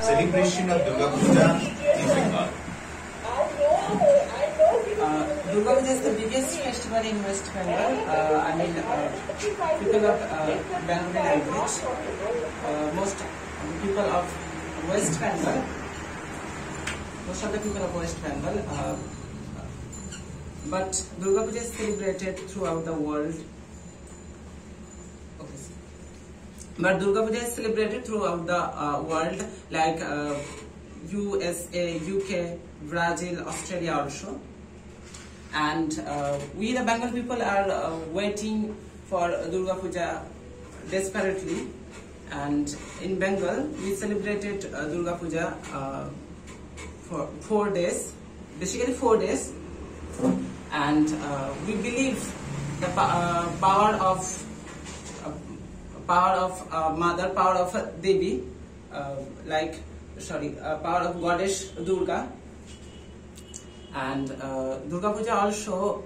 celebration of Durga Puja in Bengal? Uh, Durga Puja is the biggest festival in West Bengal. Uh, I mean, uh, people of uh, Bengali language, uh, most people of West Bengal, most of the people of West Bengal. Uh, but Durga Puja is celebrated throughout the world. Okay. But Durga Puja is celebrated throughout the uh, world, like uh, USA, UK, Brazil, Australia also. And uh, we the Bengal people are uh, waiting for Durga Puja desperately. And in Bengal we celebrated uh, Durga Puja uh, for four days basically four days. And we believe the power of power of uh, mother power of Devi uh, like sorry uh, power of goddess Durga and uh, Durga Puja also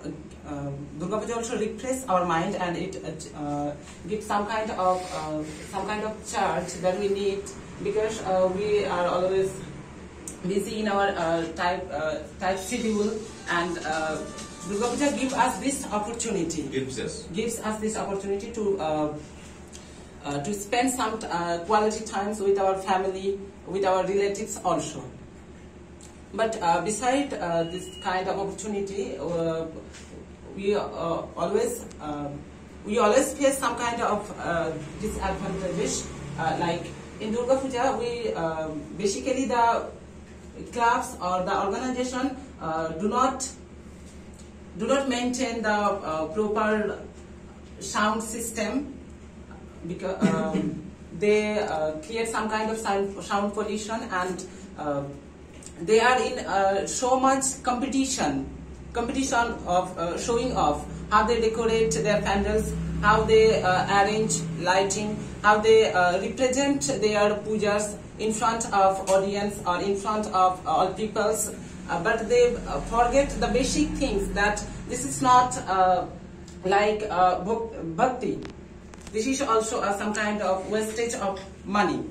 uh, Durga Puja also refresh our mind and it uh, uh, gives some kind of uh, some kind of charge that we need because uh, we are always busy in our uh, type uh, type schedule and uh, Durga Puja gives us this opportunity Gives us. gives us this opportunity to uh, uh, to spend some uh, quality times with our family, with our relatives also. But uh, beside uh, this kind of opportunity, uh, we uh, always um we always face some kind of disadvantages. Uh, like in Durga Puja, we uh, basically the clubs or the organization do not do not maintain the proper sound system because um, they uh, create some kind of sound, sound pollution and uh, they are in uh, so much competition competition of uh, showing off how they decorate their pandals how they uh, arrange lighting how they uh, represent their pujas in front of audience or in front of all peoples. But they forget the basic things that this is not like bhakti this is also uh, some kind of wastage of money.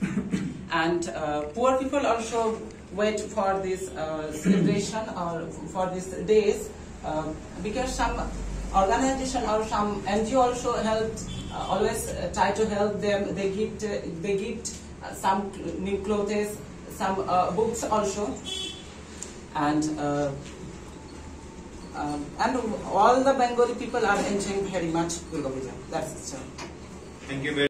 And uh, poor people also wait for this uh, celebration or for these days uh, because some organization or some NGO also help uh, always uh, try to help them. They uh, they uh, some new clothes some uh, books also. And uh, um, and all the Bengali people are enjoying very much Durga Puja. That's it. sir. Thank you very